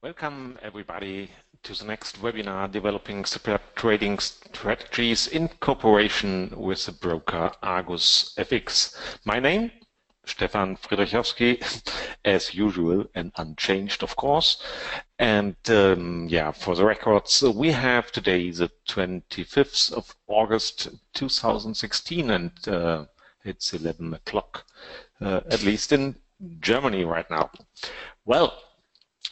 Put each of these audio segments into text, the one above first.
Welcome everybody to the next webinar developing superb trading strategies in cooperation with the broker Argus FX. My name, Stefan Friedrichowski, as usual and unchanged of course. And um, yeah, for the records, we have today the 25th of August 2016 and uh, it's 11 o'clock, uh, at least in Germany right now. Well,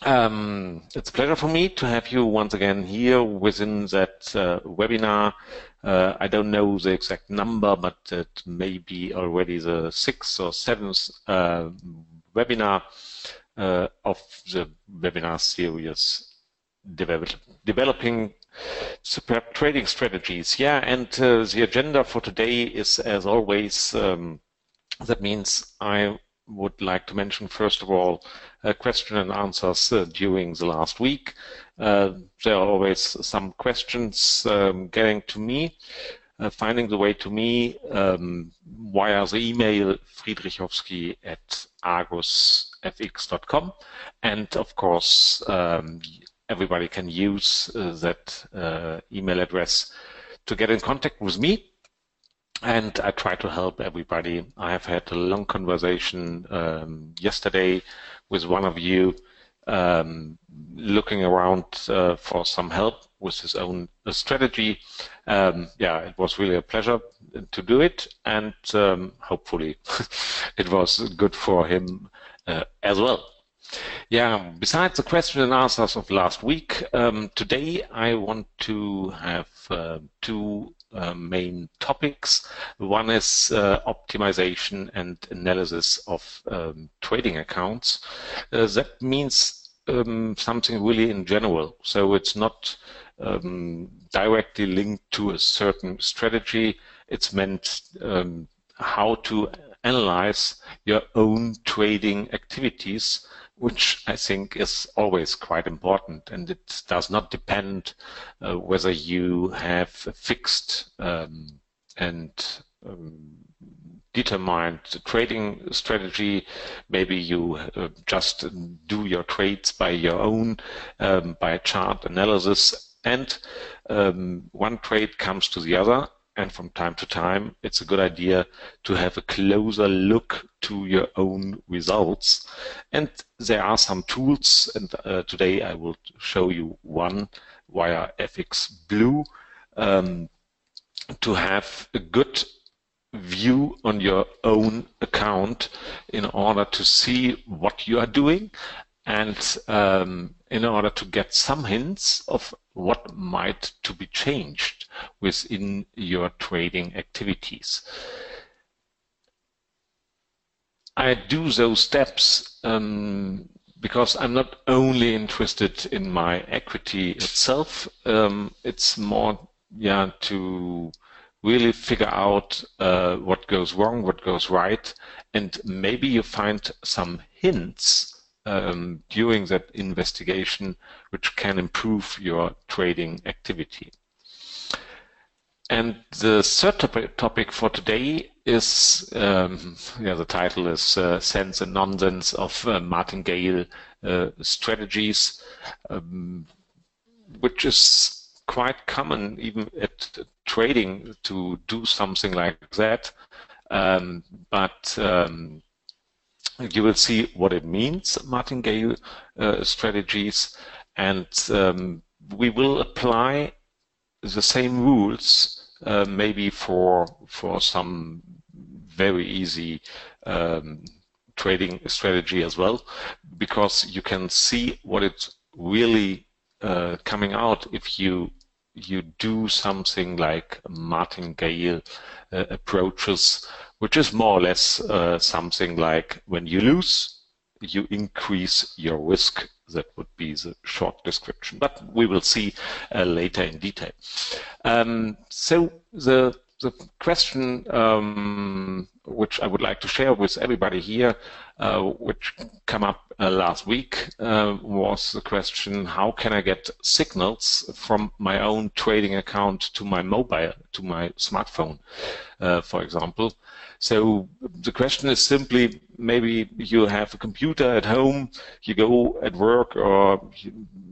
um, it's a pleasure for me to have you once again here within that uh, webinar. Uh, I don't know the exact number, but it may be already the sixth or seventh uh, webinar uh, of the webinar series develop, developing superb trading strategies. Yeah, and uh, the agenda for today is, as always, um, that means I would like to mention, first of all, uh, question and answers uh, during the last week. Uh, there are always some questions um, getting to me, uh, finding the way to me um, via the email friedrichowski at argusfx.com. And of course, um, everybody can use uh, that uh, email address to get in contact with me and I try to help everybody. I have had a long conversation um, yesterday with one of you um, looking around uh, for some help with his own uh, strategy. Um, yeah, it was really a pleasure to do it, and um, hopefully it was good for him uh, as well. Yeah, besides the question and answers of last week, um, today I want to have uh, two uh, main topics. One is uh, optimization and analysis of um, trading accounts. Uh, that means um, something really in general. So it's not um, directly linked to a certain strategy. It's meant um, how to analyze your own trading activities which I think is always quite important. And it does not depend uh, whether you have a fixed um, and um, determined trading strategy. Maybe you uh, just do your trades by your own, um, by chart analysis, and um, one trade comes to the other and from time to time it's a good idea to have a closer look to your own results. And there are some tools and uh, today I will show you one via FX Blue um, to have a good view on your own account in order to see what you are doing and um, in order to get some hints of what might to be changed within your trading activities. I do those steps um, because I'm not only interested in my equity itself. Um, it's more yeah to really figure out uh, what goes wrong, what goes right, and maybe you find some hints um, during that investigation which can improve your trading activity. And the third topic for today is, um, yeah, the title is uh, Sense and Nonsense of uh, Martingale uh, Strategies, um, which is quite common even at trading to do something like that. Um, but um, you will see what it means, martingale uh, strategies, and um, we will apply the same rules uh, maybe for for some very easy um, trading strategy as well, because you can see what it's really uh, coming out if you you do something like martingale uh, approaches which is more or less uh, something like when you lose, you increase your risk. That would be the short description, but we will see uh, later in detail. Um, so the the question um, which I would like to share with everybody here, uh, which came up uh, last week, uh, was the question: How can I get signals from my own trading account to my mobile, to my smartphone, uh, for example? So the question is simply: Maybe you have a computer at home, you go at work or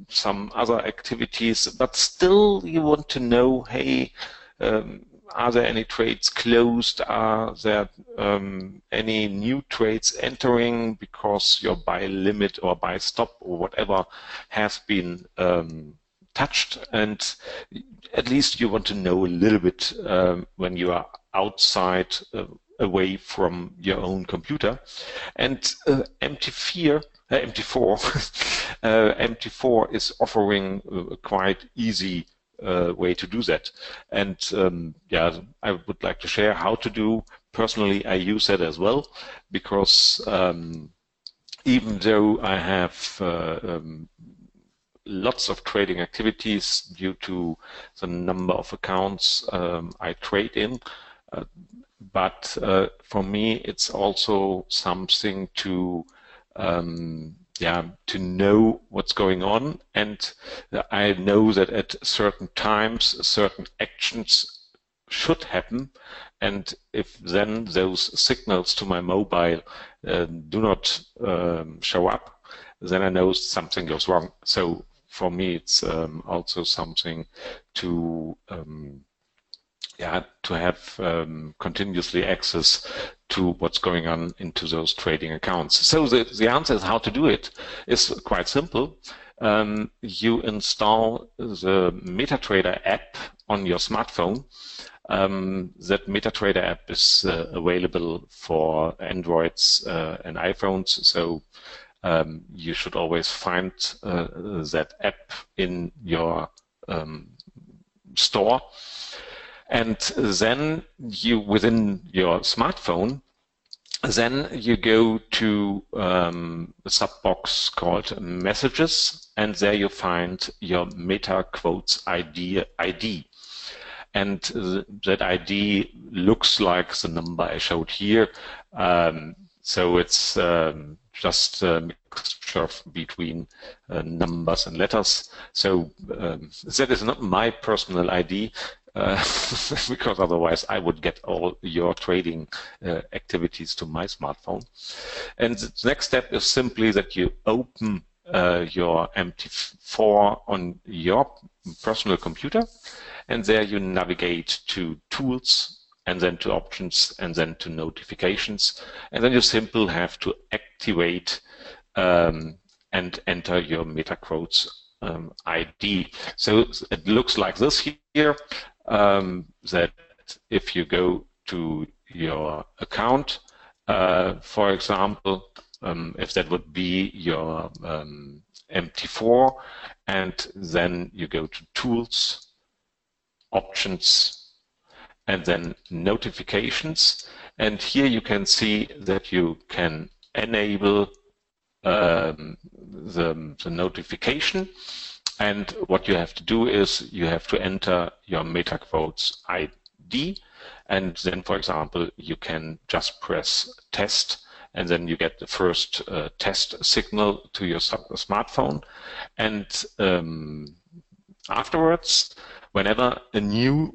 some other activities, but still you want to know, hey. Um, are there any trades closed? Are there um, any new trades entering because your buy limit or buy stop or whatever has been um, touched? And at least you want to know a little bit um, when you are outside uh, away from your own computer. And uh, MT4, uh, MT4, uh, MT4 is offering a quite easy uh, way to do that. And um, yeah, I would like to share how to do. Personally, I use that as well because um, even though I have uh, um, lots of trading activities due to the number of accounts um, I trade in, uh, but uh, for me, it's also something to um, yeah, to know what's going on. And I know that at certain times, certain actions should happen. And if then those signals to my mobile uh, do not um, show up, then I know something goes wrong. So for me, it's um, also something to um, yeah, to have um, continuously access to what's going on into those trading accounts. So the, the answer is how to do it is quite simple. Um, you install the MetaTrader app on your smartphone. Um, that MetaTrader app is uh, available for Androids uh, and iPhones, so um, you should always find uh, that app in your um, store and then you, within your smartphone, then you go to um, a subbox called Messages, and there you find your Meta Quotes ID. ID. And th that ID looks like the number I showed here. Um, so it's um, just a mixture between uh, numbers and letters. So um, that is not my personal ID. Uh, because otherwise I would get all your trading uh, activities to my smartphone. And the next step is simply that you open uh, your MT4 on your personal computer, and there you navigate to Tools, and then to Options, and then to Notifications, and then you simply have to activate um, and enter your MetaQuotes um, ID. So it looks like this here um, that if you go to your account, uh, for example, um, if that would be your um, MT4, and then you go to Tools, Options, and then Notifications. And here you can see that you can enable um, the, the notification and what you have to do is you have to enter your MetaQuotes ID. And then, for example, you can just press test and then you get the first uh, test signal to your smartphone. And um, afterwards, whenever a new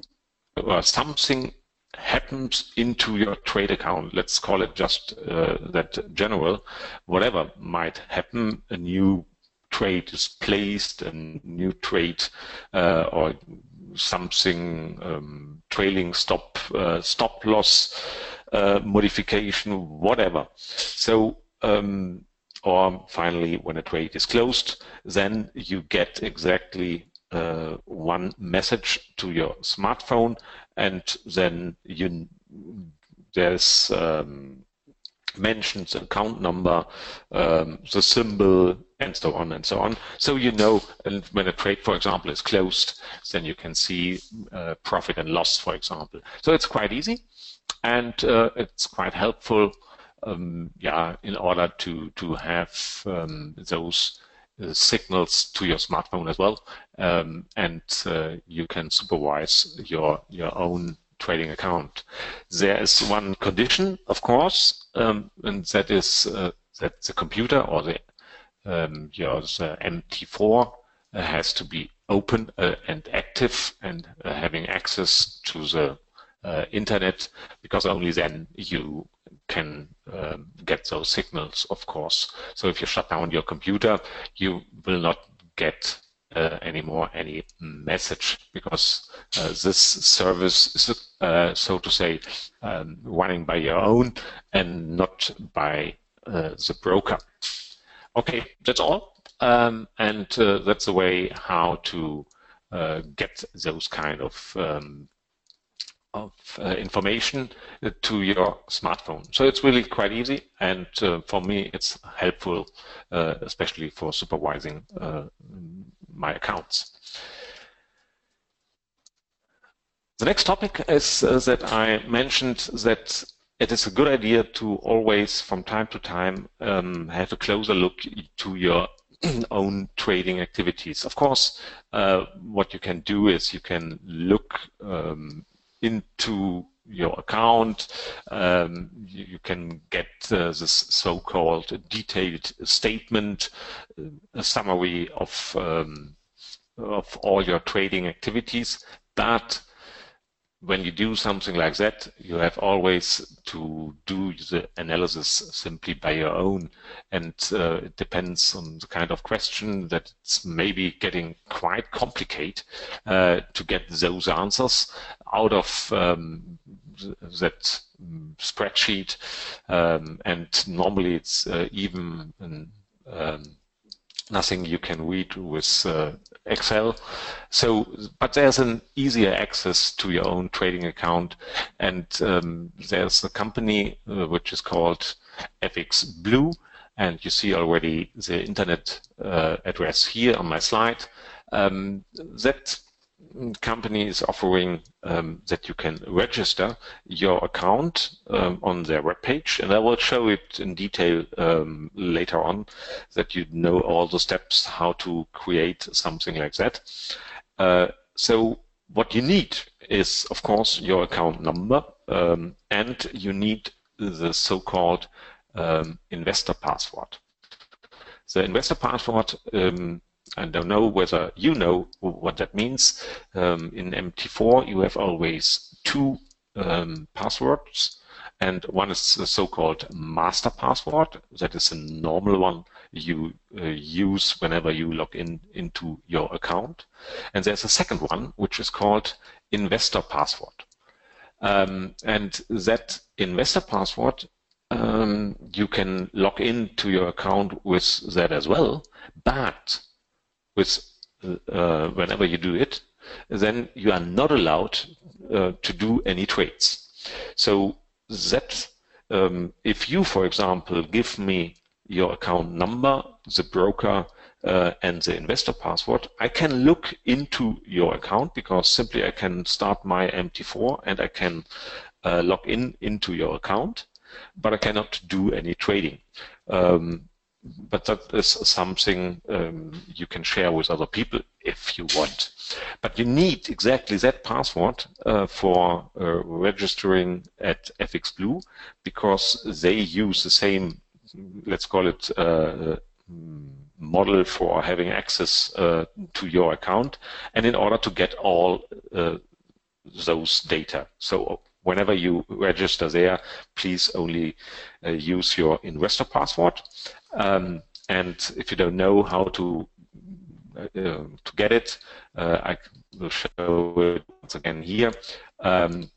or something happens into your trade account, let's call it just uh, that general, whatever might happen, a new trade is placed, a new trade uh, or something um, trailing stop uh, stop loss uh, modification, whatever. So um, or finally, when a trade is closed, then you get exactly uh, one message to your smartphone, and then you there's um, mentions account number, um, the symbol, and so on and so on. So you know and when a trade, for example, is closed, then you can see uh, profit and loss, for example. So it's quite easy, and uh, it's quite helpful, um, yeah, in order to to have um, those uh, signals to your smartphone as well, um, and uh, you can supervise your your own trading account. There is one condition, of course, um, and that is uh, that the computer or the um, your MT4 uh, has to be open uh, and active and uh, having access to the uh, internet because only then you can um, get those signals, of course. So if you shut down your computer, you will not get uh, anymore any message because uh, this service is, uh, so to say, um, running by your own and not by uh, the broker. Okay, that's all. Um, and uh, that's the way how to uh, get those kind of um, of uh, information to your smartphone. So it's really quite easy, and uh, for me, it's helpful, uh, especially for supervising uh, my accounts. The next topic is that I mentioned that it is a good idea to always, from time to time, um, have a closer look to your own trading activities. Of course, uh, what you can do is you can look um, into your account. Um, you, you, can get uh, this so-called detailed statement, a summary of um, of all your trading activities. But when you do something like that, you have always to do the analysis simply by your own. And uh, it depends on the kind of question that it's maybe getting quite complicated uh, to get those answers out of um, that spreadsheet. Um, and normally it's uh, even an, um, nothing you can read with uh, Excel. So, but there's an easier access to your own trading account, and um, there's a company uh, which is called FX Blue, and you see already the internet uh, address here on my slide. Um, that company is offering um, that you can register your account um, on their webpage, and I will show it in detail um, later on, that you know all the steps how to create something like that. Uh, so what you need is, of course, your account number, um, and you need the so-called um, investor password. The investor password um, I don't know whether you know what that means. Um, in MT4, you have always two um, passwords, and one is the so-called master password. That is a normal one you uh, use whenever you log in into your account. And there's a second one, which is called investor password. Um, and that investor password um, you can log into your account with that as well, but with uh, whenever you do it, then you are not allowed uh, to do any trades. So that um, if you, for example, give me your account number, the broker, uh, and the investor password, I can look into your account because simply I can start my MT4 and I can uh, log in into your account, but I cannot do any trading. Um, but that is something um, you can share with other people if you want. But you need exactly that password uh, for uh, registering at FX Blue because they use the same, let's call it, uh, model for having access uh, to your account and in order to get all uh, those data. So whenever you register there, please only uh, use your investor password um, and if you don't know how to uh, to get it, uh, I will show it once again here. Um,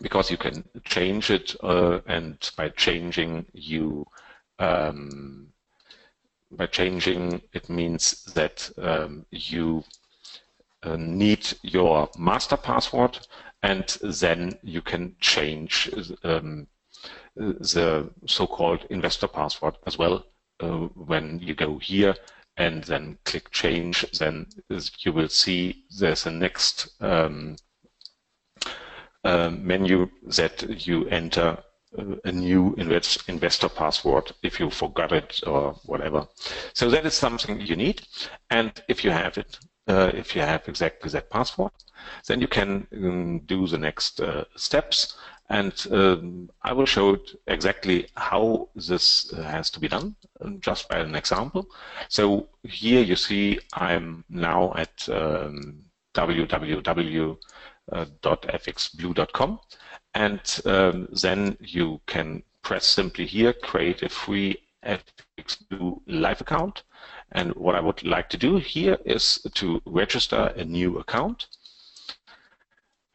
because you can change it, uh, and by changing you um, by changing it means that um, you uh, need your master password, and then you can change um, the so-called investor password as well uh, when you go here and then click change, then you will see there's a next um, uh, menu that you enter uh, a new invest investor password if you forgot it or whatever. So that is something you need. And if you have it, uh, if you have exactly that password, then you can um, do the next uh, steps. And um, I will show exactly how this has to be done, um, just by an example. So here you see I'm now at um, www.fxblue.com and um, then you can press simply here, create a free FXBlue live account. And what I would like to do here is to register a new account.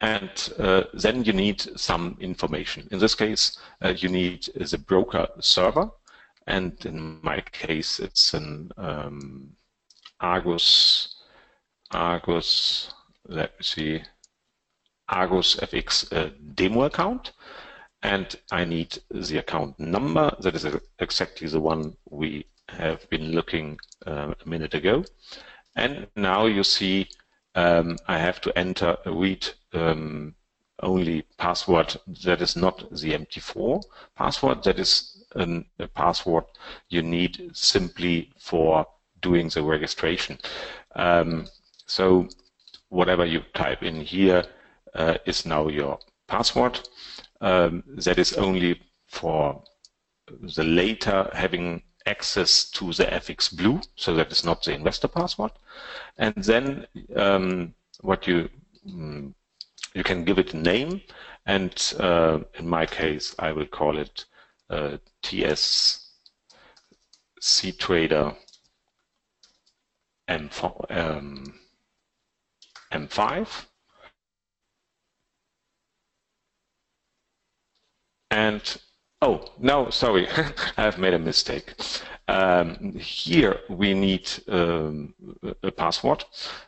And uh, then you need some information. In this case, uh, you need the broker server. And in my case, it's an um, Argus, Argus, let me see, Argus FX uh, demo account and I need the account number. That is exactly the one we have been looking uh, a minute ago. And now you see um, I have to enter a read um, only password that is not the MT4 password. That is an, a password you need simply for doing the registration. Um, so whatever you type in here uh, is now your password um, that is only for the later having access to the FX Blue, so that is not the investor password. And then um, what you um, you can give it a name, and uh, in my case, I will call it uh, TS C Trader M4, um, M5 And oh, no, sorry, I have made a mistake. Um, here we need um, a password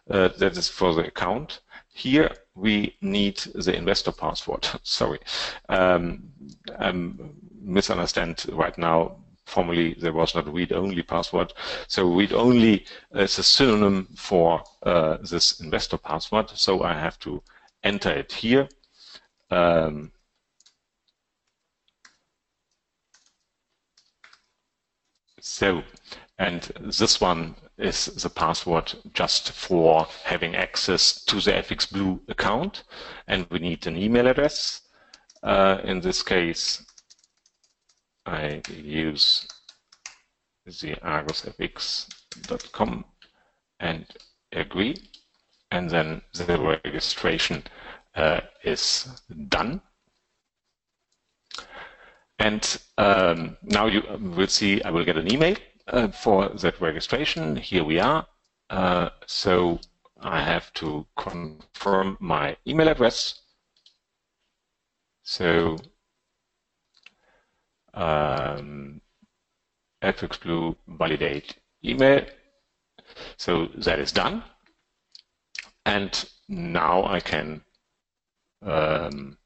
uh, that is for the account. Here we need the investor password. sorry, um, I misunderstand right now. Formerly there was not read-only password. So read-only is a synonym for uh, this investor password. So I have to enter it here. Um, So, and this one is the password just for having access to the FX Blue account. And we need an email address. Uh, in this case, I use the argusfx.com and agree. And then the registration uh, is done. And um, now you will see I will get an email uh, for that registration. Here we are. Uh, so I have to confirm my email address. So um, FXBlue validate email. So that is done. And now I can um,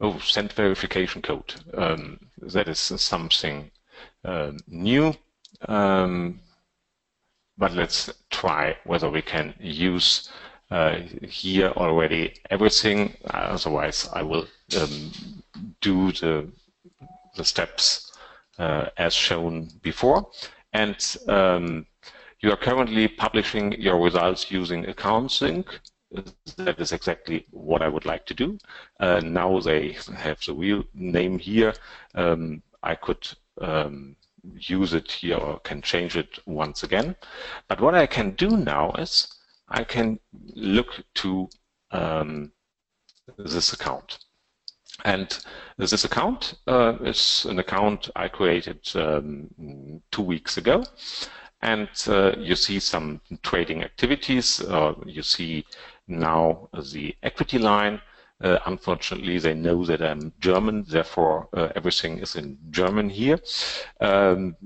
Oh, send verification code. Um, that is something uh, new. Um, but let's try whether we can use uh, here already everything. Otherwise, I will um, do the, the steps uh, as shown before. And um, you are currently publishing your results using Account Sync that is exactly what I would like to do. Uh, now they have the real name here. Um, I could um, use it here or can change it once again. But what I can do now is I can look to um, this account. And this account uh, is an account I created um, two weeks ago and uh, you see some trading activities. Uh, you see now the equity line. Uh, unfortunately, they know that I'm German, therefore uh, everything is in German here. Um,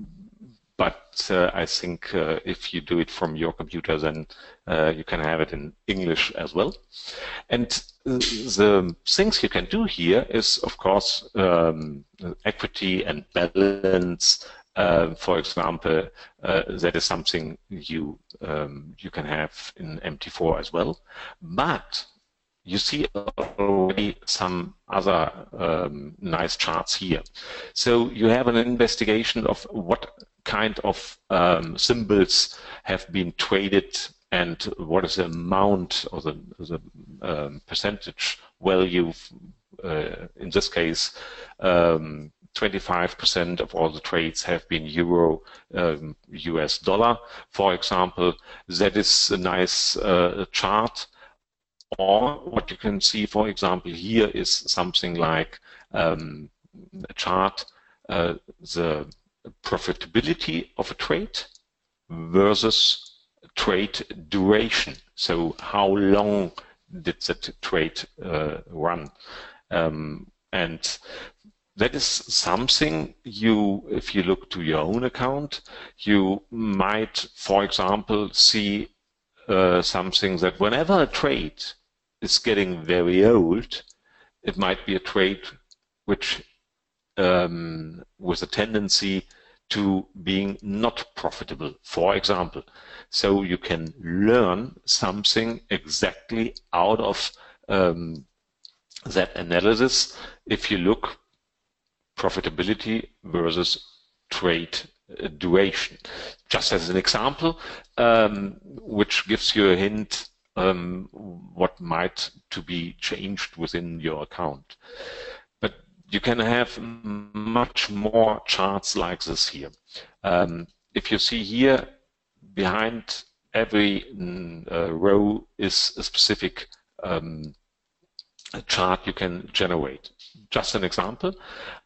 but uh, I think uh, if you do it from your computer, then uh, you can have it in English as well. And uh, the things you can do here is, of course, um, equity and balance uh, for example, uh, that is something you um, you can have in MT4 as well. But you see already some other um, nice charts here. So you have an investigation of what kind of um, symbols have been traded and what is the amount or the, the um, percentage value, uh, in this case, um, 25% of all the trades have been euro um, US dollar, for example. That is a nice uh, chart. Or what you can see, for example, here is something like um, a chart, uh, the profitability of a trade versus trade duration. So how long did that trade uh, run? Um, and that is something you, if you look to your own account, you might, for example, see uh, something that whenever a trade is getting very old, it might be a trade which um, with a tendency to being not profitable, for example. So you can learn something exactly out of um, that analysis if you look profitability versus trade uh, duration. Just as an example, um, which gives you a hint um, what might to be changed within your account But you can have much more charts like this here. Um, if you see here, behind every mm, uh, row is a specific um, chart you can generate. Just an example,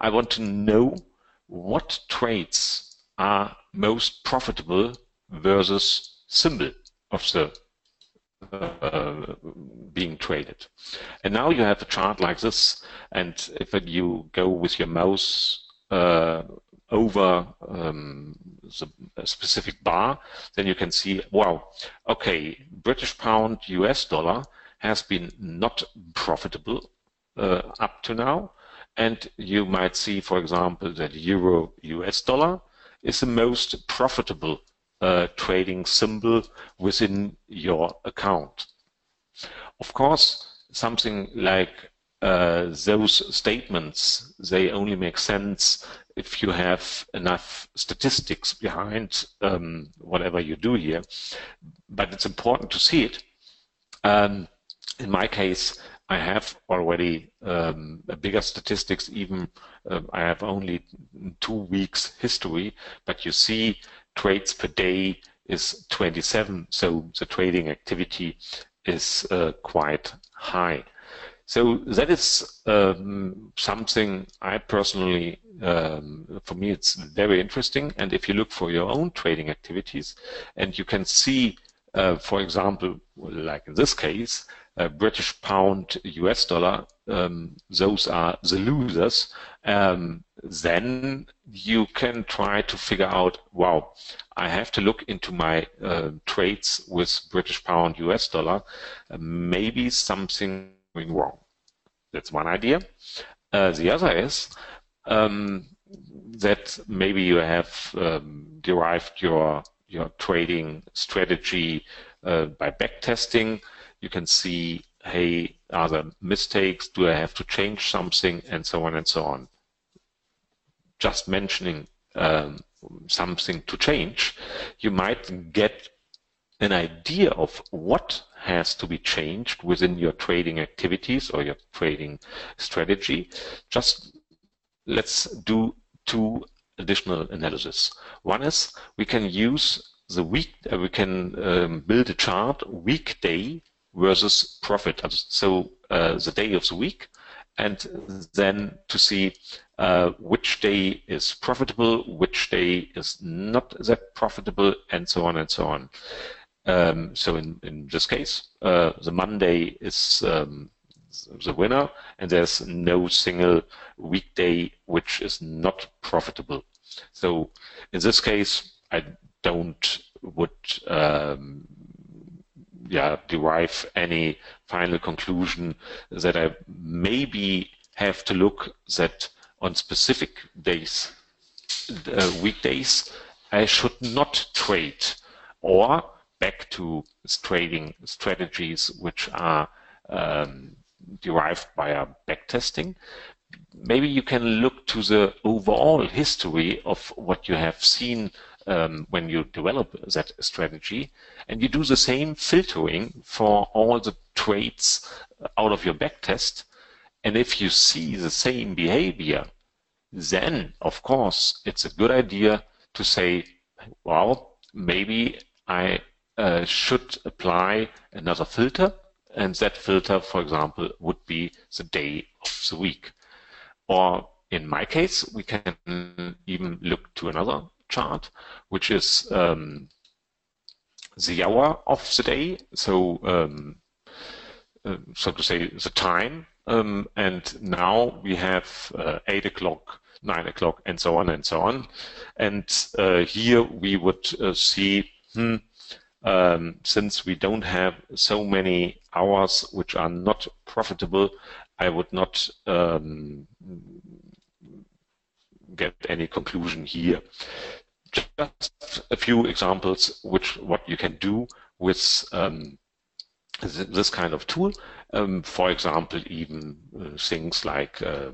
I want to know what trades are most profitable versus symbol of the uh, being traded. And now you have a chart like this, and if you go with your mouse uh, over um, the specific bar, then you can see, wow, okay, British pound, US dollar has been not profitable up to now. And you might see, for example, that euro US dollar is the most profitable uh, trading symbol within your account. Of course, something like uh, those statements, they only make sense if you have enough statistics behind um, whatever you do here. But it's important to see it. Um, in my case, I have already um, bigger statistics. Even uh, I have only two weeks history, but you see trades per day is 27, so the trading activity is uh, quite high. So that is um, something I personally, um, for me, it's very interesting. And if you look for your own trading activities, and you can see, uh, for example, like in this case, uh, British pound, US dollar, um, those are the losers, um, then you can try to figure out, wow, I have to look into my uh, trades with British pound, US dollar. Uh, maybe something going wrong. That's one idea. Uh, the other is um, that maybe you have um, derived your your trading strategy uh, by backtesting you can see, hey, are there mistakes? Do I have to change something? And so on and so on. Just mentioning um, something to change, you might get an idea of what has to be changed within your trading activities or your trading strategy. Just let's do two additional analysis. One is we can use the week, uh, we can um, build a chart weekday versus profit. So uh, the day of the week, and then to see uh, which day is profitable, which day is not that profitable, and so on and so on. Um, so in, in this case, uh, the Monday is um, the winner, and there's no single weekday which is not profitable. So in this case, I don't would um, yeah, derive any final conclusion that I maybe have to look that on specific days, uh, weekdays, I should not trade or back to trading strategies which are um, derived via backtesting. Maybe you can look to the overall history of what you have seen um, when you develop that strategy, and you do the same filtering for all the trades out of your backtest. And if you see the same behavior, then of course it's a good idea to say, well, maybe I uh, should apply another filter, and that filter, for example, would be the day of the week. Or in my case, we can even look to another chart, which is um, the hour of the day. So, um, uh, so to say, the time. Um, and now we have uh, 8 o'clock, 9 o'clock, and so on and so on. And uh, here we would uh, see, hmm, um, since we don't have so many hours which are not profitable, I would not um, get any conclusion here. Just a few examples which what you can do with um, this kind of tool. Um, for example, even uh, things like uh,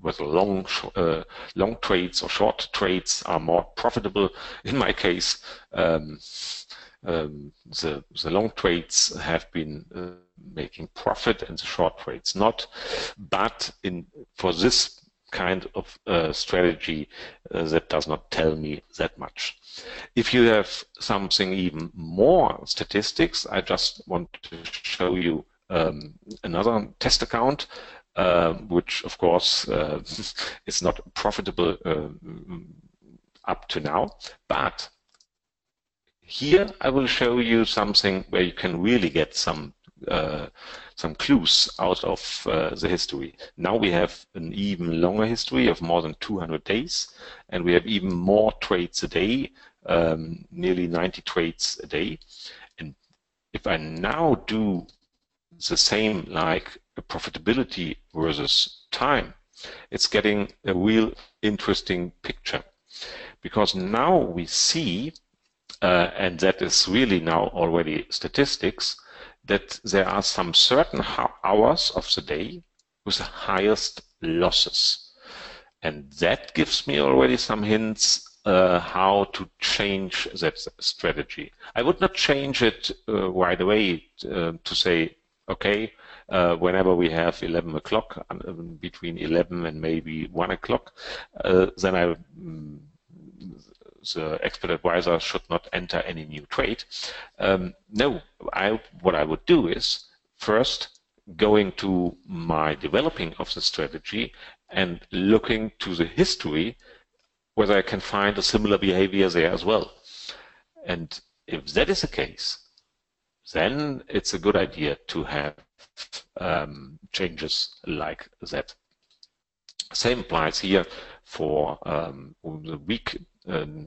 whether long uh, long trades or short trades are more profitable. In my case, um, um, the the long trades have been uh, making profit and the short trades not. But in for this kind of uh, strategy, uh, that does not tell me that much. If you have something even more statistics, I just want to show you um, another test account uh, which of course uh, is not profitable uh, up to now. But here I will show you something where you can really get some uh, some clues out of uh, the history. Now we have an even longer history of more than 200 days, and we have even more trades a day, um, nearly 90 trades a day. And if I now do the same like profitability versus time, it's getting a real interesting picture. Because now we see, uh, and that is really now already statistics, that there are some certain hours of the day with the highest losses. And that gives me already some hints uh, how to change that strategy. I would not change it uh, right away uh, to say, okay, uh, whenever we have 11 o'clock, um, between 11 and maybe 1 o'clock, uh, then I mm, the expert advisor should not enter any new trade. Um, no, I, what I would do is first going to my developing of the strategy and looking to the history whether I can find a similar behavior there as well. And if that is the case, then it's a good idea to have um, changes like that. Same applies here for um, the week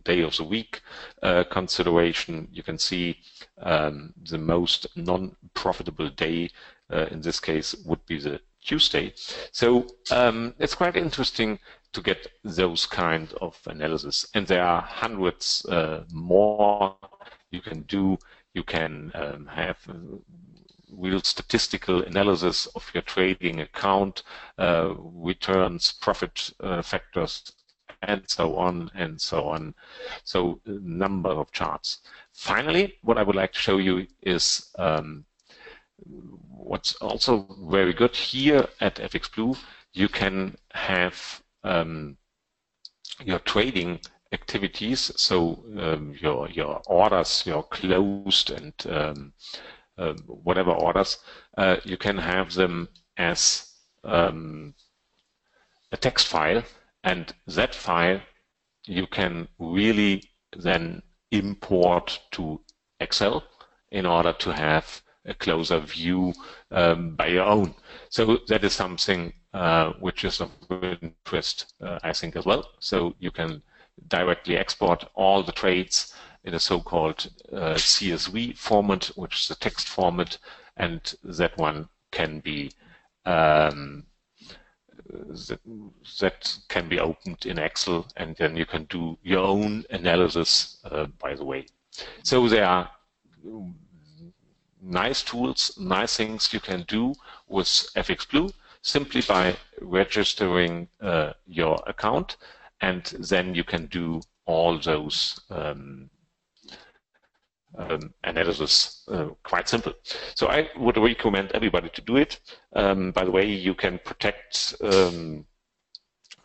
day of the week uh, consideration. You can see um, the most non-profitable day uh, in this case would be the Tuesday. So um, it's quite interesting to get those kind of analysis. And there are hundreds uh, more you can do. You can um, have uh, real statistical analysis of your trading account, uh, returns, profit uh, factors, and so on and so on. So number of charts. Finally, what I would like to show you is um, what's also very good here at FX Blue. You can have um, your trading activities, so um, your your orders, your closed and um, uh, whatever orders, uh, you can have them as um, a text file and that file you can really then import to Excel in order to have a closer view um, by your own. So that is something uh, which is of interest, uh, I think, as well. So you can directly export all the trades in a so-called uh, CSV format, which is a text format, and that one can be um, that, that can be opened in Excel and then you can do your own analysis uh, by the way. So there are nice tools, nice things you can do with FX Blue simply by registering uh, your account and then you can do all those um, um, analysis uh, quite simple. So I would recommend everybody to do it. Um, by the way, you can protect um,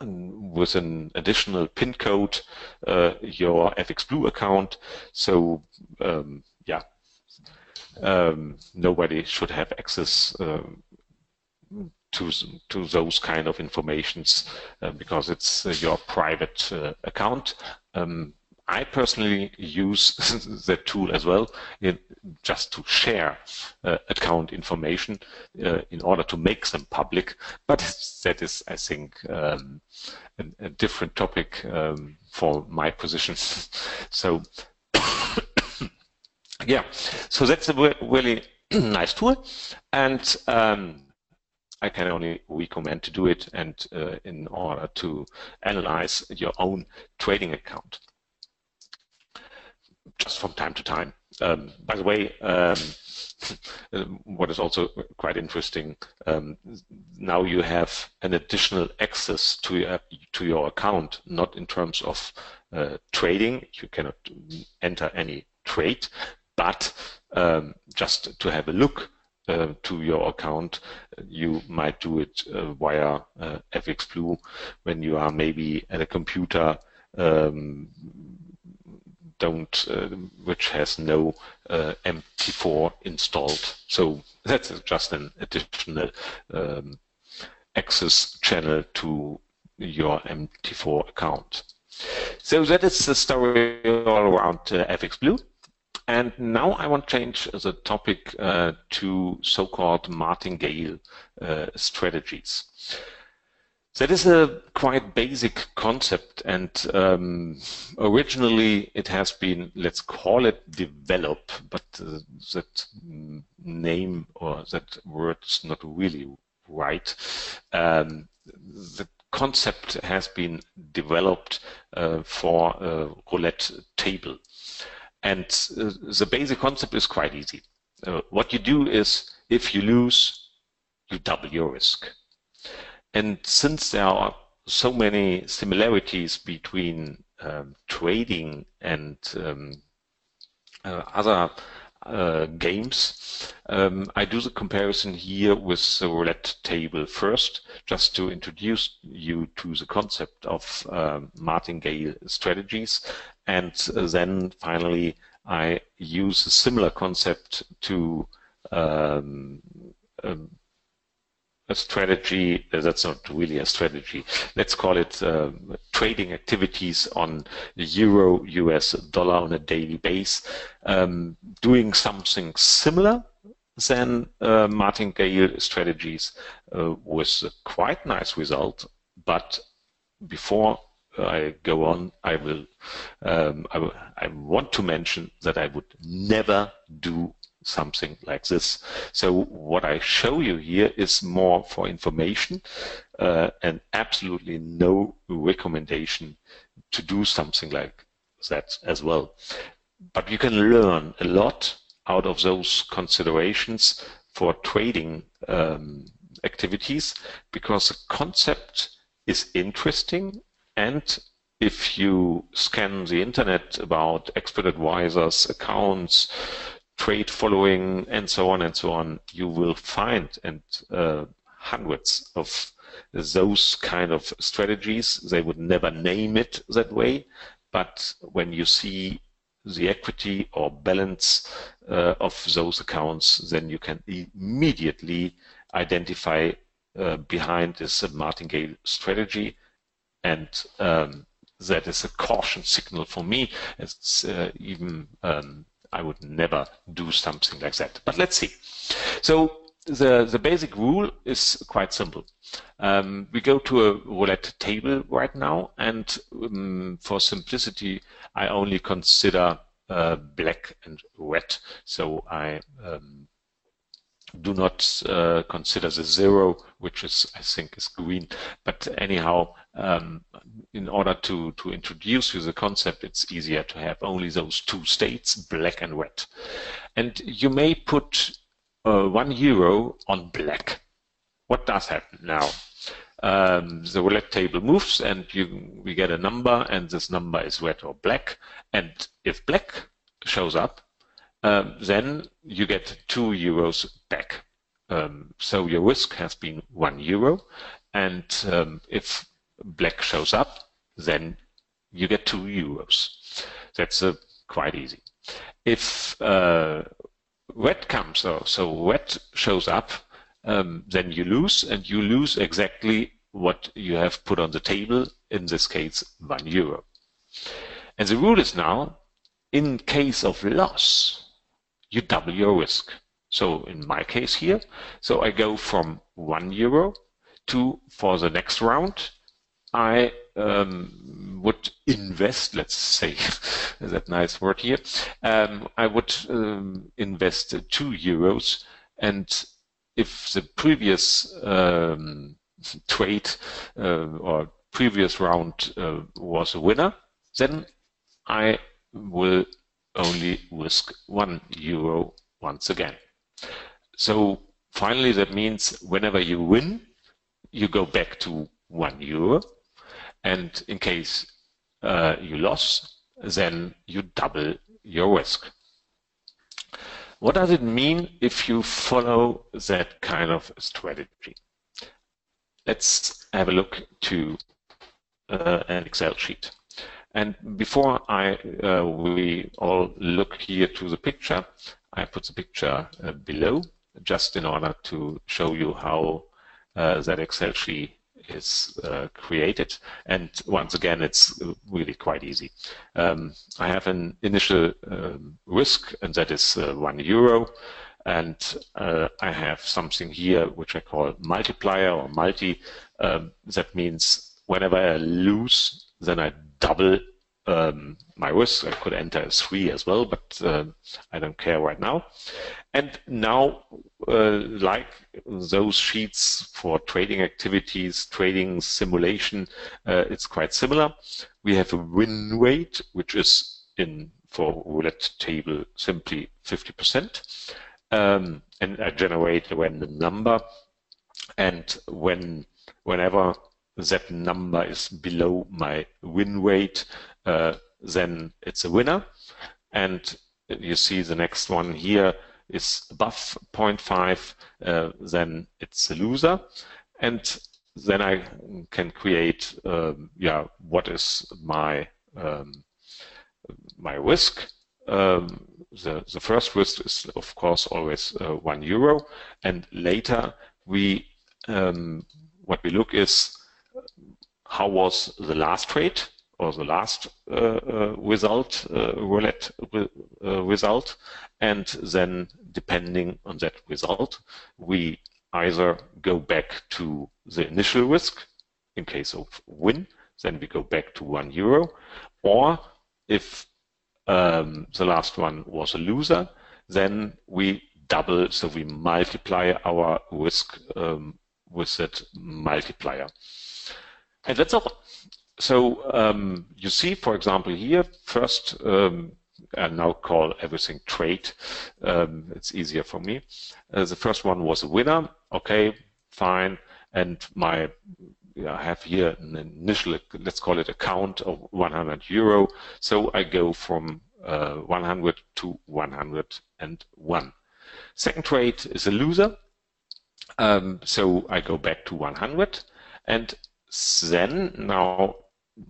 with an additional PIN code uh, your FX Blue account. So um, yeah, um, nobody should have access uh, to to those kind of informations uh, because it's uh, your private uh, account. I personally use the tool as well just to share uh, account information uh, in order to make them public. But that is, I think, um, a, a, different topic um, for my position. so, yeah, so that's a really nice tool. And um, I can only recommend to do it and uh, in order to analyze your own trading account just from time to time. Um, by the way, um, what is also quite interesting, um, now you have an additional access to your, to your account, not in terms of uh, trading, you cannot enter any trade, but um, just to have a look uh, to your account, you might do it uh, via uh, FX Blue when you are maybe at a computer um, don't, uh, which has no uh, MT4 installed. So that's just an additional um, access channel to your MT4 account. So that is the story all around uh, FX Blue. And now I want to change the topic uh, to so-called martingale uh, strategies. That is a quite basic concept, and um, originally it has been, let's call it develop, but uh, that name or that word is not really right. Um, the concept has been developed uh, for a roulette table. And uh, the basic concept is quite easy. Uh, what you do is, if you lose, you double your risk. And since there are so many similarities between um, trading and um, uh, other uh, games, um, I do the comparison here with the roulette table first, just to introduce you to the concept of um, martingale strategies. And uh, then finally, I use a similar concept to um, um a strategy that's not really a strategy. Let's call it uh, trading activities on euro US dollar on a daily base, um, doing something similar than uh, martingale strategies uh, with a quite nice result. But before I go on, I will, um, I, I want to mention that I would never do something like this. So what I show you here is more for information uh, and absolutely no recommendation to do something like that as well. But you can learn a lot out of those considerations for trading um, activities because the concept is interesting and if you scan the internet about expert advisors, accounts, trade following, and so on and so on, you will find and uh, hundreds of those kind of strategies. They would never name it that way, but when you see the equity or balance uh, of those accounts, then you can immediately identify uh, behind this martingale strategy, and um, that is a caution signal for me. It's uh, even um, I would never do something like that. But let's see. So the, the basic rule is quite simple. Um, we go to a roulette table right now, and um, for simplicity, I only consider uh, black and red. So I um, do not uh, consider the zero, which is I think is green. But anyhow, um, in order to, to introduce you the concept, it's easier to have only those two states, black and red. And you may put uh, one euro on black. What does happen now? um, the roulette table moves and you we get a number and this number is red or black and if black shows up um, then you get two euros back. Um, so your risk has been one euro. And um, if black shows up then you get two euros. That's uh, quite easy. If uh, red comes so, so red shows up um, then you lose, and you lose exactly what you have put on the table, in this case, one euro. And the rule is now, in case of loss, you double your risk. So in my case here, so I go from one euro to, for the next round, I um, would invest, let's say, that nice word here, um, I would um, invest two euros and if the previous um, trade uh, or previous round uh, was a winner, then I will only risk one euro once again. So finally, that means whenever you win, you go back to one euro, and in case uh, you lose, then you double your risk. What does it mean if you follow that kind of strategy? Let's have a look to uh, an Excel sheet. And before I uh, we all look here to the picture, I put the picture uh, below just in order to show you how uh, that Excel sheet is uh, created. And once again, it's really quite easy. Um, I have an initial um, risk, and that is uh, one euro. And uh, I have something here which I call multiplier or multi. Um, that means whenever I lose, then I double um, my risk. I could enter a 3 as well, but uh, I don't care right now. And now, uh, like those sheets for trading activities, trading simulation, uh, it's quite similar. We have a win rate, which is in for roulette table simply 50%. Um, and I generate a random number. And when whenever that number is below my win rate, uh, then it's a winner. And you see the next one here is above 0.5, uh, then it's a loser. And then I can create, um, yeah, what is my um, my risk. Um, the, the first risk is, of course, always uh, one euro. And later, we um, what we look is how was the last trade or the last uh, uh, result, uh, roulette result, and then depending on that result, we either go back to the initial risk in case of win, then we go back to one euro, or if um, the last one was a loser, then we double, so we multiply our risk um, with that multiplier. And that's all. So um, you see, for example, here, first, um, I now call everything trade. Um, it's easier for me. Uh, the first one was a winner. Okay, fine. And my I have here an initial, let's call it account of 100 euro. So I go from uh, 100 to 101. Second trade is a loser. Um, so I go back to 100. And then now,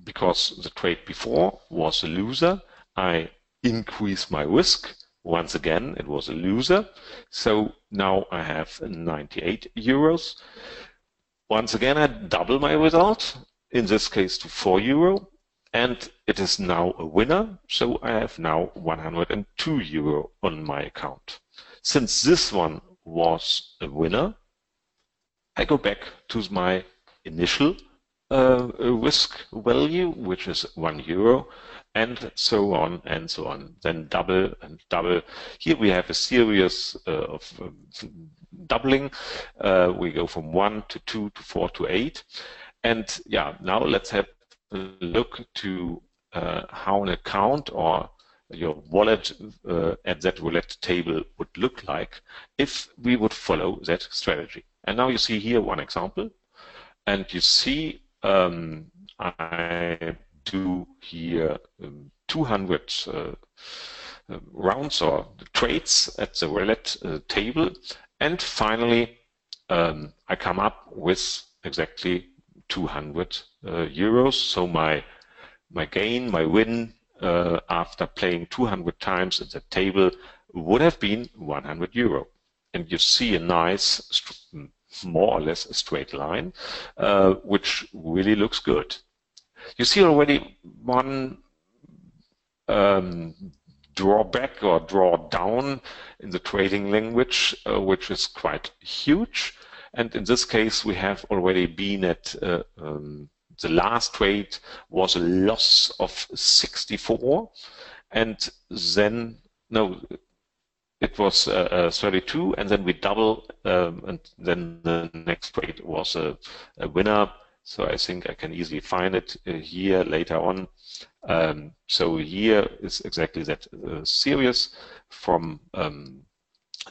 because the trade before was a loser, I increase my risk. Once again, it was a loser. So now I have 98 euros. Once again, I double my result, in this case to 4 euro, and it is now a winner, so I have now 102 euro on my account. Since this one was a winner, I go back to my initial uh, risk value, which is one euro, and so on and so on. Then double and double. Here we have a series uh, of um, doubling. Uh, we go from one to two to four to eight. And yeah, now let's have a look to uh, how an account or your wallet uh, at that roulette table would look like if we would follow that strategy. And now you see here one example. and you see um, I do here um, 200 uh, uh, rounds or trades at the roulette uh, table. And finally um, I come up with exactly 200 uh, euros. So my my gain my win uh, after playing 200 times at the table would have been 100 euro. And you see a nice more or less a straight line, uh, which really looks good. You see already one um, drawback or drawdown in the trading language, uh, which is quite huge. And in this case, we have already been at uh, um, the last trade was a loss of 64, and then no, it was uh, uh, 32, and then we double, um, and then the next trade was a, a, winner. So I think I can easily find it uh, here later on. Um, so here is exactly that series from um,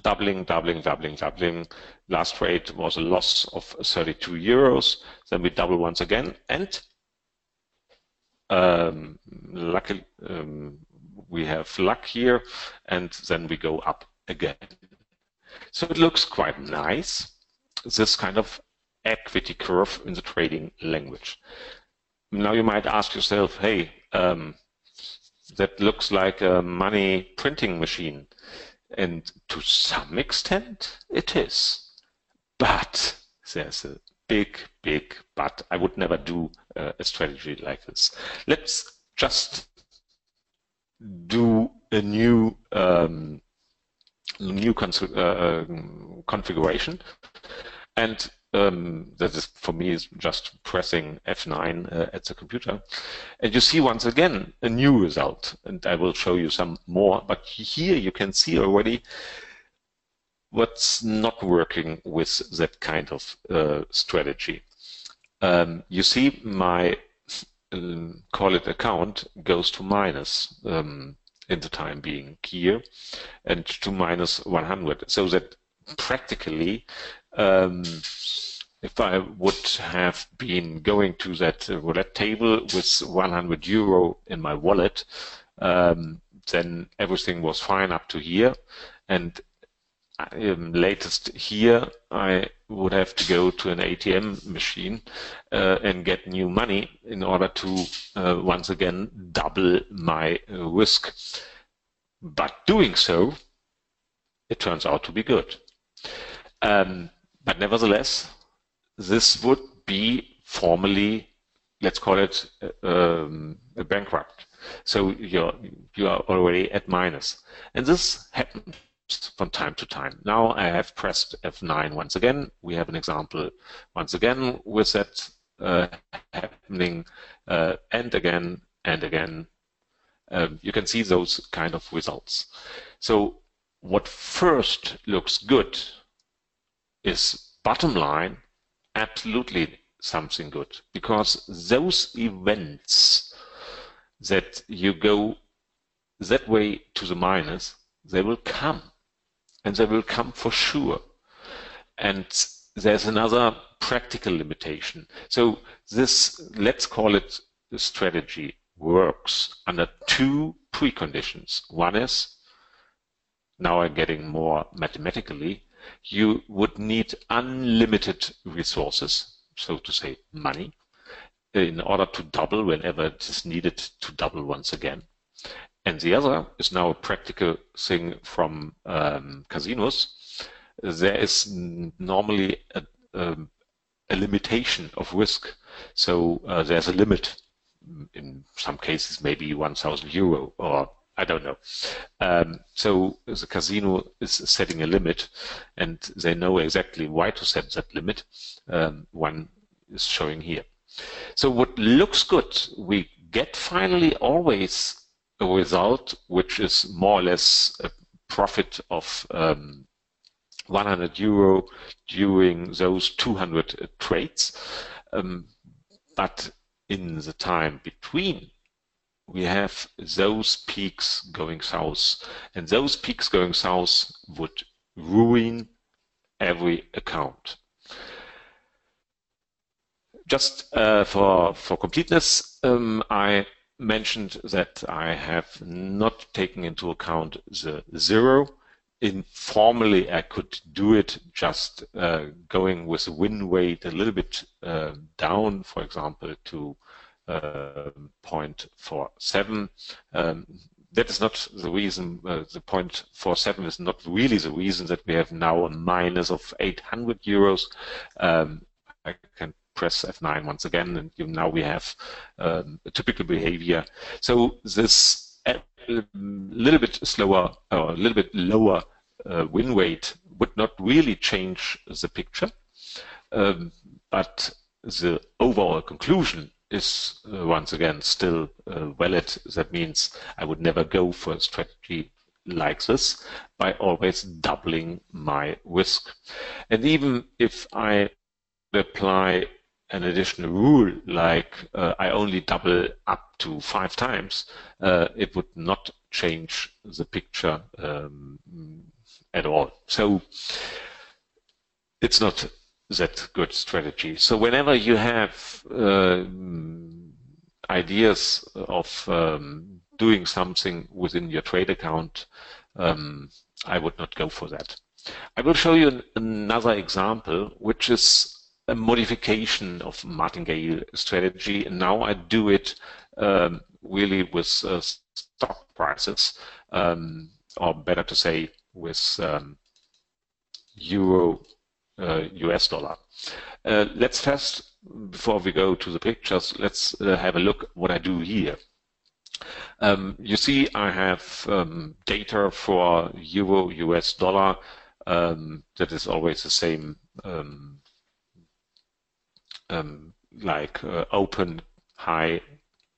doubling, doubling, doubling, doubling. Last trade was a loss of 32 euros. Then we double once again, and um, luckily um, we have luck here, and then we go up again. So it looks quite nice, this kind of equity curve in the trading language. Now you might ask yourself, hey, um, that looks like a money printing machine. And to some extent, it is. But there's a big, big but. I would never do uh, a strategy like this. Let's just do a new um, new uh, um, configuration, and um, that is for me is just pressing F9 uh, at the computer, and you see once again a new result, and I will show you some more. But here you can see already what's not working with that kind of uh, strategy. Um, you see my um, call it account goes to minus um, in the time being here and to minus 100 so that practically um, if I would have been going to that roulette table with 100 euro in my wallet um, then everything was fine up to here. And um, latest here, I would have to go to an ATM machine uh, and get new money in order to uh, once again double my uh, risk. But doing so, it turns out to be good. Um, but nevertheless, this would be formally, let's call it uh, um, bankrupt. So you're you are already at minus, and this happened from time to time. Now I have pressed F9 once again. We have an example once again with that uh, happening uh, and again and again. Um, you can see those kind of results. So what first looks good is bottom line absolutely something good because those events that you go that way to the minus, they will come and they will come for sure. And there's another practical limitation. So this, let's call it the strategy, works under two preconditions. One is, now I'm getting more mathematically, you would need unlimited resources, so to say money, in order to double whenever it is needed to double once again. And the other is now a practical thing from um, casinos. There is normally a, um, a, limitation of risk. So uh, there's a limit. In some cases, maybe 1,000 euro or I don't know. Um, so the casino is setting a limit, and they know exactly why to set that limit. Um, one is showing here. So what looks good, we get finally always a result which is more or less a profit of um, 100 euro during those 200 trades. Um, but in the time between, we have those peaks going south. And those peaks going south would ruin every account. Just uh, for for completeness, um, I mentioned that I have not taken into account the zero. Informally, I could do it just uh, going with win weight a little bit uh, down, for example, to uh, 0.47. Um, that is not the reason, uh, the 0.47 is not really the reason that we have now a minus of 800 euros. Um, I can press F9 once again, and you, now we have um, a typical behavior. So this a little bit slower or a little bit lower uh, win weight would not really change the picture, um, but the overall conclusion is uh, once again still uh, valid. That means I would never go for a strategy like this by always doubling my risk. And even if I apply an additional rule like uh, I only double up to five times, uh, it would not change the picture um, at all. So it's not that good strategy. So whenever you have uh, ideas of um, doing something within your trade account, um, I would not go for that. I will show you an, another example, which is a modification of martingale strategy. And now I do it um, really with uh, stock prices, um, or better to say, with um, euro uh, US dollar. Uh, let's first, before we go to the pictures, let's uh, have a look what I do here. Um, you see I have um, data for euro US dollar um, that is always the same um, um, like uh, open, high,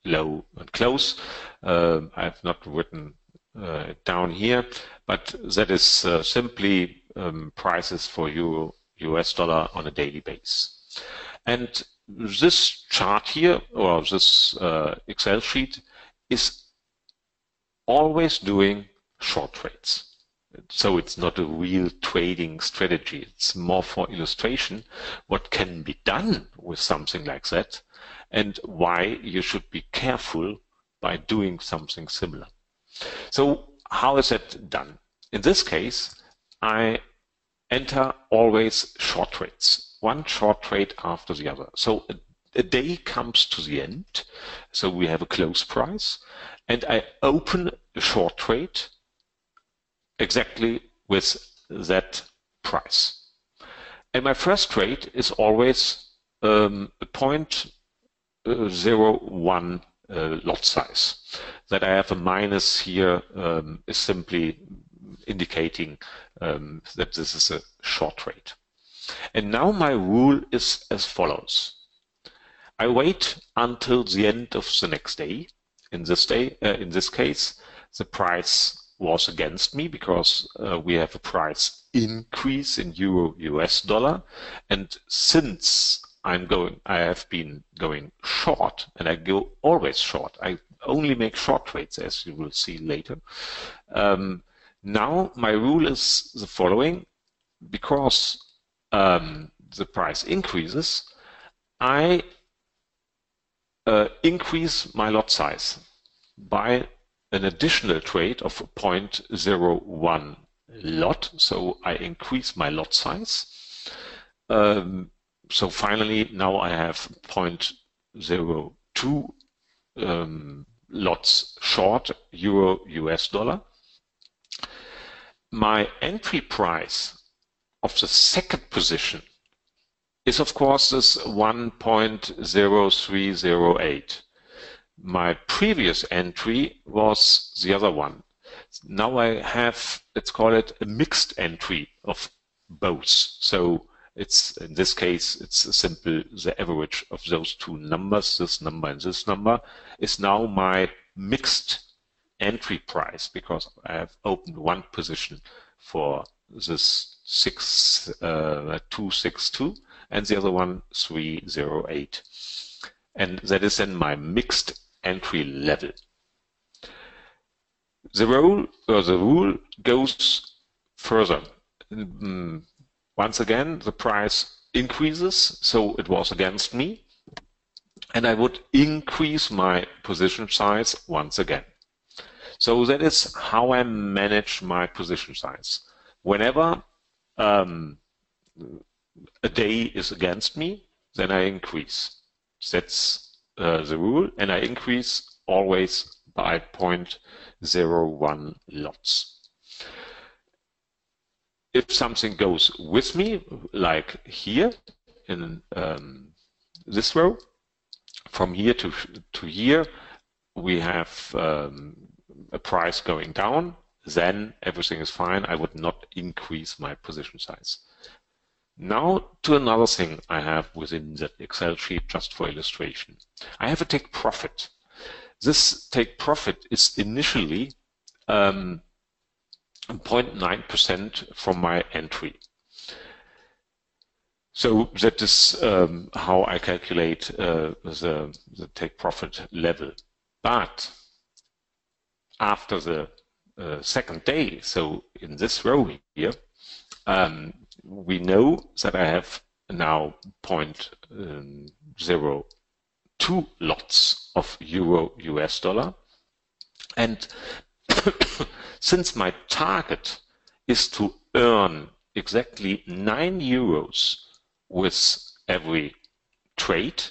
low, and close. Uh, I've not written uh, down here, but that is uh, simply um, prices for euro US dollar on a daily base. And this chart here, or this uh, Excel sheet, is always doing short trades. So it's not a real trading strategy. It's more for illustration what can be done with something like that and why you should be careful by doing something similar. So how is that done? In this case, I enter always short trades, one short trade after the other. So a, a day comes to the end, so we have a close price, and I open a short trade exactly with that price. And my first trade is always um, a point uh, zero one uh, lot size. That I have a minus here um, is simply indicating um, that this is a short trade. And now my rule is as follows. I wait until the end of the next day. In this day, uh, in this case, the price was against me because uh, we have a price increase in euro US dollar. And since I'm going, I have been going short and I go always short. I only make short trades as you will see later. Um, now my rule is the following, because um, the price increases, I uh, increase my lot size by an additional trade of 0.01 lot. So I increase my lot size. Um, so finally, now I have 0.02 um, lots short euro US dollar. My entry price of the second position is of course this 1.0308 my previous entry was the other one. Now I have, let's call it a mixed entry of both. So it's in this case, it's a simple, the average of those two numbers, this number and this number, is now my mixed entry price because I have opened one position for this six uh, 262 and the other one 308. And that is then my mixed entry level. The or the rule goes further. Mm, once again, the price increases, so it was against me. and I would increase my position size once again. So that is how I manage my position size. Whenever um, a day is against me, then I increase. That's uh, the rule, and I increase always by 0.01 lots. If something goes with me, like here in um, this row, from here to, to here, we have um, a price going down, then everything is fine. I would not increase my position size. Now to another thing I have within the Excel sheet just for illustration. I have a take profit. This take profit is initially 0.9% um, from my entry. So that is um, how I calculate uh, the, the take profit level. But after the uh, second day, so in this row here, um, we know that I have now 0.02 um, lots of euro US dollar. And since my target is to earn exactly 9 euros with every trade,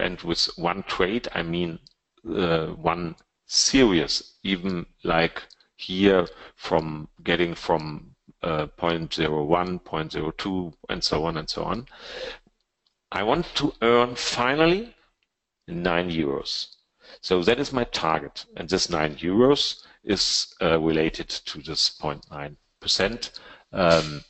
and with one trade I mean uh, one serious, even like here from getting from uh, 0.01, 0.02, and so on and so on. I want to earn finally 9 euros. So that is my target. And this 9 euros is uh, related to this 0.9%. Um,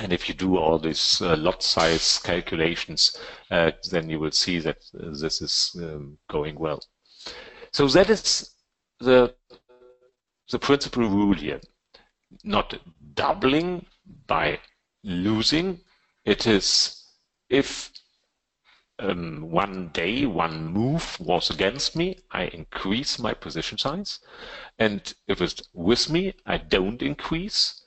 and if you do all these uh, lot size calculations, uh, then you will see that uh, this is um, going well. So that is the, the principal rule here. Not doubling by losing. It is if um, one day, one move was against me, I increase my position size. And if it's with me, I don't increase.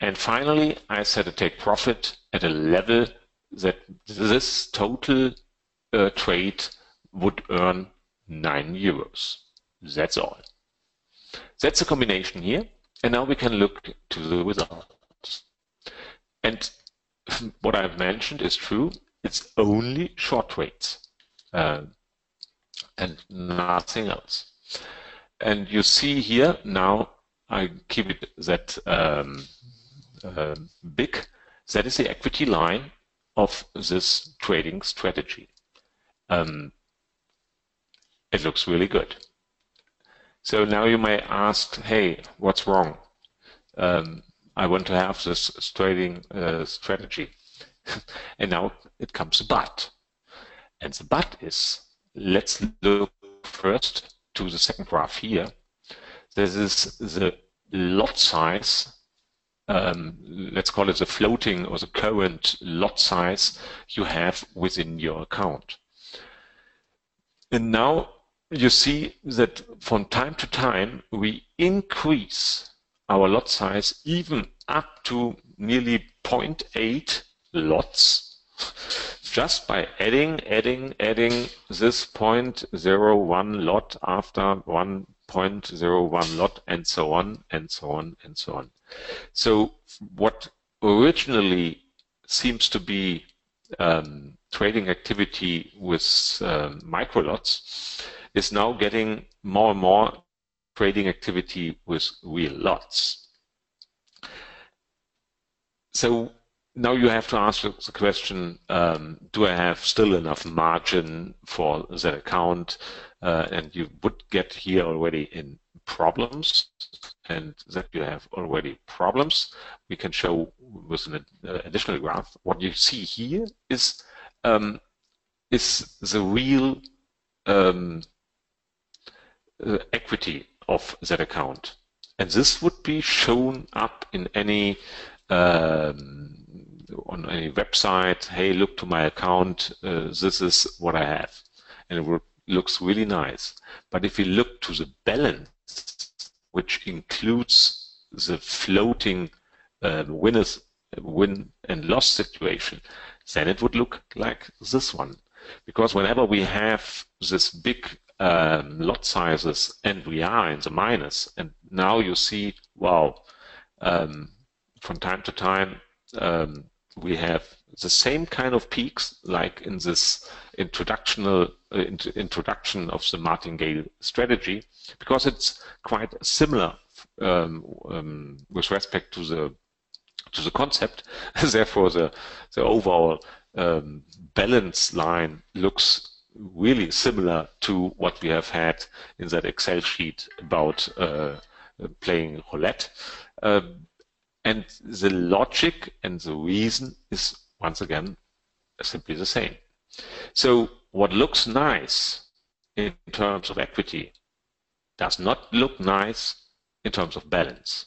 And finally, I set a take profit at a level that this total uh, trade would earn 9 euros. That's all. That's a combination here. And now we can look to the results. And what I've mentioned is true. It's only short trades uh, and nothing else. And you see here now I keep it that um, uh, big. That is the equity line of this trading strategy. Um, it looks really good. So now you may ask, hey, what's wrong? Um, I want to have this trading uh, strategy. and now it comes a but. And the but is, let's look first to the second graph here. This is the lot size, um, let's call it the floating or the current lot size you have within your account. And now you see that from time to time we increase our lot size even up to nearly 0.8 lots just by adding, adding, adding this 0.01 lot after 1.01 lot and so on and so on and so on. So what originally seems to be um, trading activity with um, microlots is now getting more and more trading activity with real lots. So now you have to ask the question, um, do I have still enough margin for that account? Uh, and you would get here already in problems and that you have already problems. We can show with an uh, additional graph. What you see here is um, is the real um, uh, equity of that account. And this would be shown up in any um, on any website. Hey, look to my account. Uh, this is what I have, and it looks really nice. But if you look to the balance, which includes the floating uh, winners, win and loss situation, then it would look like this one. Because whenever we have this big um, lot sizes and we are in the minus, and now you see, wow, um, from time to time um, we have the same kind of peaks like in this introductional uh, introduction of the martingale strategy because it's quite similar um, um, with respect to the to the concept. Therefore, the the overall um, balance line looks really similar to what we have had in that Excel sheet about uh, playing roulette. Uh, and the logic and the reason is once again simply the same. So what looks nice in terms of equity does not look nice in terms of balance.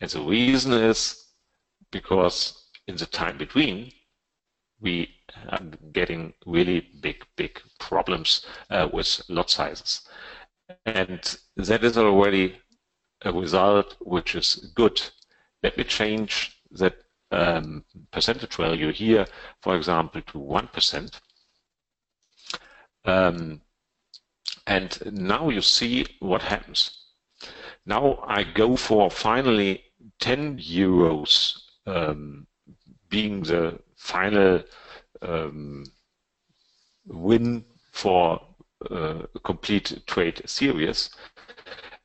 And the reason is because in the time between, we are getting really big, big problems uh, with lot sizes. And that is already a result which is good let me change that um, percentage value here, for example, to 1%. Um, and now you see what happens. Now I go for finally 10 euros um, being the final um, win for uh, a complete trade series.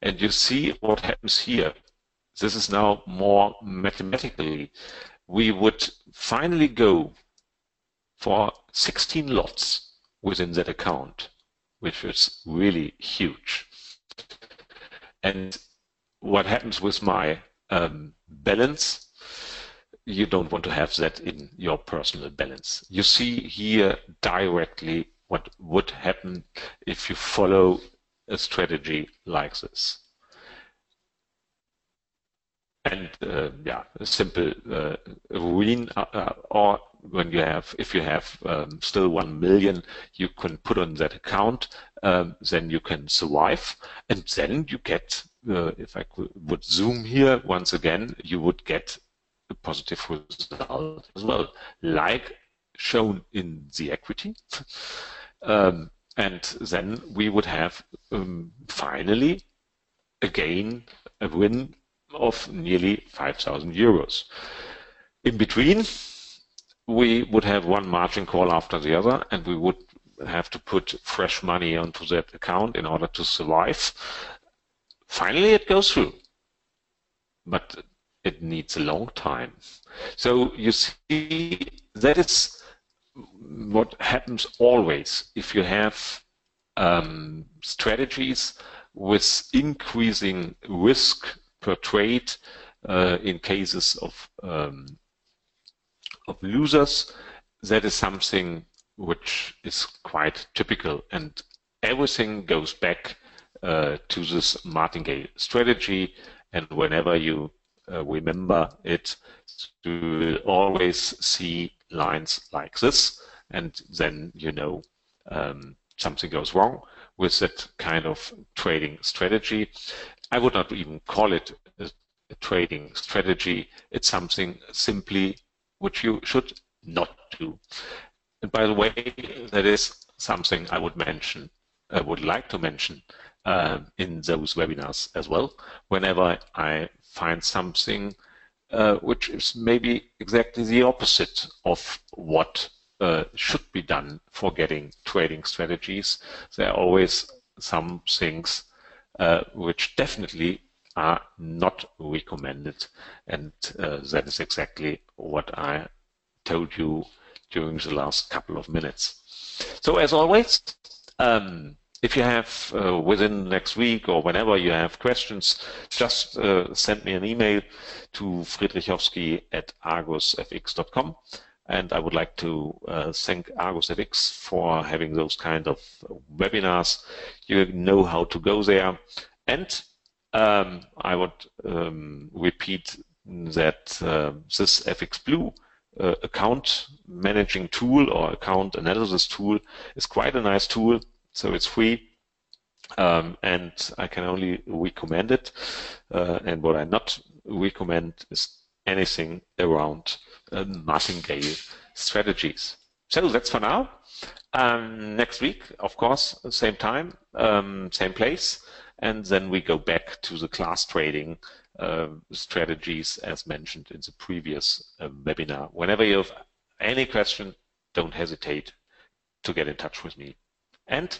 And you see what happens here this is now more mathematically, we would finally go for 16 lots within that account, which is really huge. And what happens with my um, balance, you don't want to have that in your personal balance. You see here directly what would happen if you follow a strategy like this and uh, yeah, a simple uh, ruin, uh, uh, or when you have, if you have um, still one million, you can put on that account, um, then you can survive, and then you get, uh, if I could, would zoom here once again, you would get a positive result as well, like shown in the equity. um, and then we would have um, finally again a win of nearly 5,000 euros. In between, we would have one margin call after the other, and we would have to put fresh money onto that account in order to survive. Finally, it goes through, but it needs a long time. So you see, that is what happens always if you have um, strategies with increasing risk per trade uh, in cases of um, of losers. That is something which is quite typical, and everything goes back uh, to this martingale strategy. And whenever you remember it, to always see lines like this, and then you know um, something goes wrong with that kind of trading strategy. I would not even call it a, a trading strategy. It's something simply which you should not do. And by the way, that is something I would mention, I would like to mention uh, in those webinars as well. Whenever I find something uh, which is maybe exactly the opposite of what uh, should be done for getting trading strategies, there are always some things uh, which definitely are not recommended. And uh, that is exactly what I told you during the last couple of minutes. So as always, um, if you have uh, within next week or whenever you have questions, just uh, send me an email to friedrichowski at argusfx.com. And I would like to uh, thank ArgusFX for having those kind of webinars. You know how to go there. And um, I would um, repeat that uh, this FX Blue uh, account managing tool or account analysis tool is quite a nice tool. So it's free. Um, and I can only recommend it. Uh, and what I not recommend is anything around uh, martingale strategies. so that's for now. Um, next week, of course, same time, um, same place, and then we go back to the class trading uh, strategies as mentioned in the previous uh, webinar. Whenever you have any question, don't hesitate to get in touch with me. And